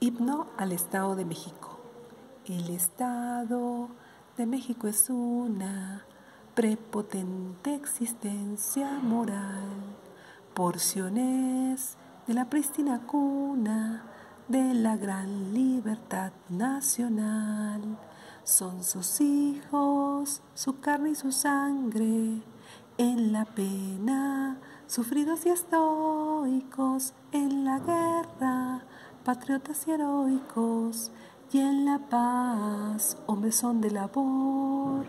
Himno al Estado de México. El Estado de México es una prepotente existencia moral, porciones de la prístina cuna de la gran libertad nacional. Son sus hijos, su carne y su sangre, en la pena, sufridos y estoicos, en la guerra patriotas y heroicos, y en la paz, hombres son de labor,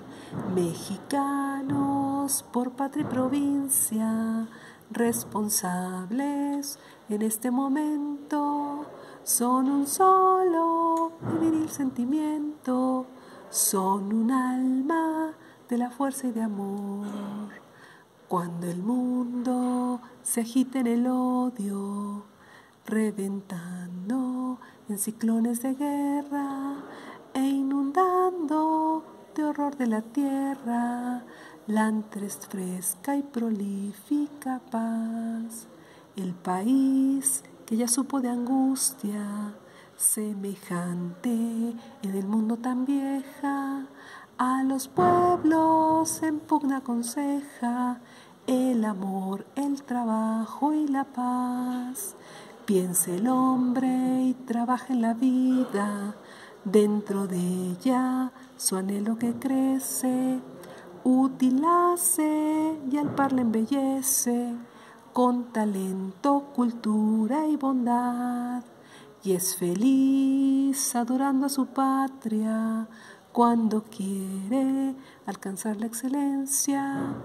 mexicanos por patria y provincia, responsables en este momento, son un solo y viril sentimiento, son un alma de la fuerza y de amor. Cuando el mundo se agita en el odio, reventando en ciclones de guerra e inundando de horror de la tierra la antres fresca y prolífica paz. El país que ya supo de angustia semejante en el mundo tan vieja, a los pueblos en pugna aconseja el amor, el trabajo y la paz. Piense el hombre y trabaja en la vida, dentro de ella su anhelo que crece, útil hace y al par le embellece, con talento, cultura y bondad, y es feliz adorando a su patria cuando quiere alcanzar la excelencia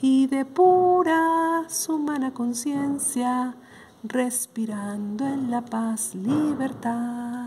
y de pura su humana conciencia respirando en la paz, libertad.